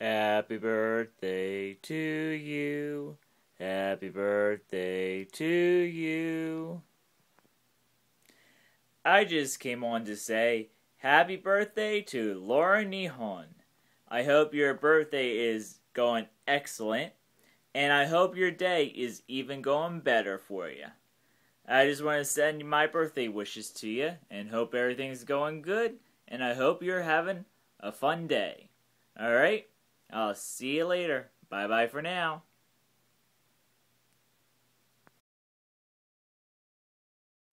Happy birthday to you. Happy birthday to you. I just came on to say happy birthday to Lauren Nihon. I hope your birthday is going excellent, and I hope your day is even going better for you. I just want to send my birthday wishes to you and hope everything's going good, and I hope you're having a fun day. Alright? I'll see you later. Bye bye for now.